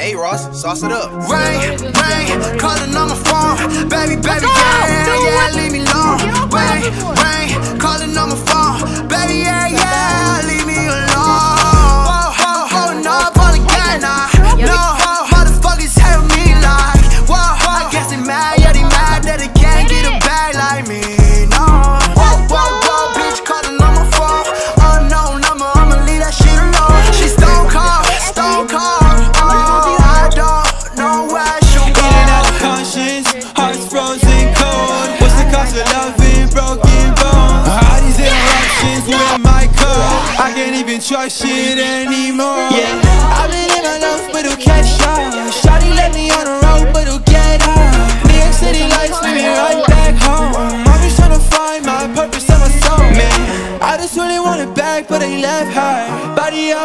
Hey Ross, sauce it up. Rain, rain, calling on my phone. Baby, baby, yeah, yeah, leave me alone. Rain, rain, calling on my phone. Baby, yeah, yeah, leave me alone. Whoa, whoa, whoa, no, up again, nah. No, What's the cost of loving broken bones? All these interruptions with my code. I can't even trust shit anymore. Yeah, I've been in my life, but it'll catch up. Shawty let me on the road, but it'll get up. New York City lights leave me right back home. I'm just trying to find my purpose and my soul. Man, I just really want it back, but they left her. Body up.